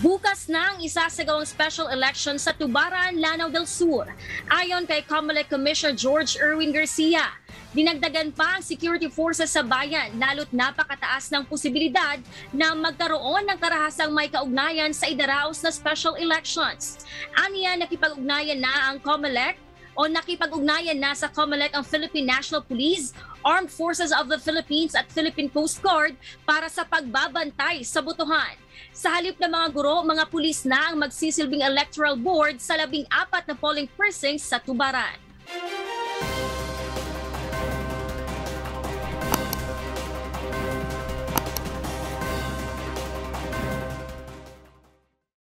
Bukas na ang isasagawang special election sa Tubaran, Lanao del Sur. Ayon kay COMELEC Commissioner George Erwin Garcia, dinagdagan pa ang security forces sa bayan lalo't napakataas ng posibilidad na magkaroon ng karahasang may kaugnayan sa idaraos na special elections. Aniya nakipag-ugnayan na ang COMELEC o nakipag-ugnayan na sa COMELEC ang Philippine National Police, Armed Forces of the Philippines at Philippine Coast Guard para sa pagbabantay sa botohan. Sa halip ng mga guro, mga pulis na ang magsisilbing electoral board sa labing apat na polling precincts sa Tubaran.